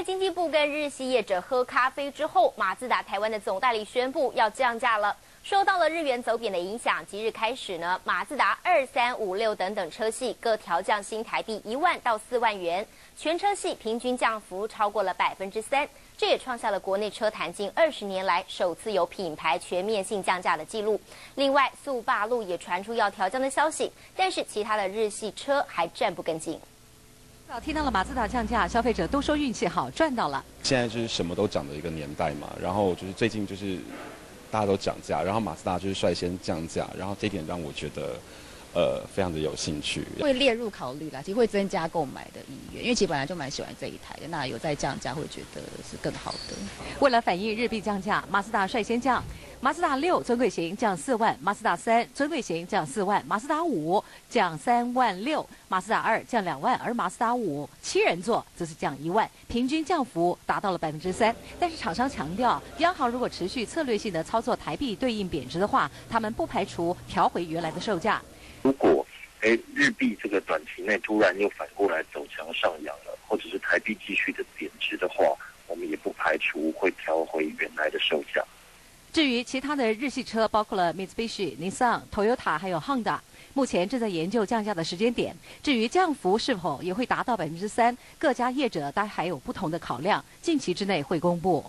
在经济部跟日系业者喝咖啡之后，马自达台湾的总代理宣布要降价了。受到了日元走贬的影响，即日开始呢，马自达二三五六等等车系各调降新台币一万到四万元，全车系平均降幅超过了百分之三，这也创下了国内车坛近二十年来首次有品牌全面性降价的记录。另外，速霸路也传出要调降的消息，但是其他的日系车还暂不跟进。听到了马自达降价，消费者都说运气好，赚到了。现在就是什么都涨的一个年代嘛，然后就是最近就是大家都涨价，然后马自达就是率先降价，然后这点让我觉得呃非常的有兴趣。会列入考虑啦，其实会增加购买的意愿，因为其实本来就蛮喜欢这一台的，那有在降价会觉得是更好的。为了反映日币降价，马自达率先降。马自达六尊贵型降四万，马自达三尊贵型降四万，马自达五降三万六，马自达二降两万，而马自达五七人座则是降一万，平均降幅达到了百分之三。但是厂商强调，央行如果持续策略性的操作台币对应贬值的话，他们不排除调回原来的售价。如果哎日币这个短期内突然又反过来走强上扬了，或者是台币继续的贬值的话，我们也不排除会调回原来的售价。至于其他的日系车，包括了 Mitsubishi、Nissan、Toyota 还有 Honda，目前正在研究降价的时间点。至于降幅是否也会达到百分之三，各家业者待还有不同的考量，近期之内会公布。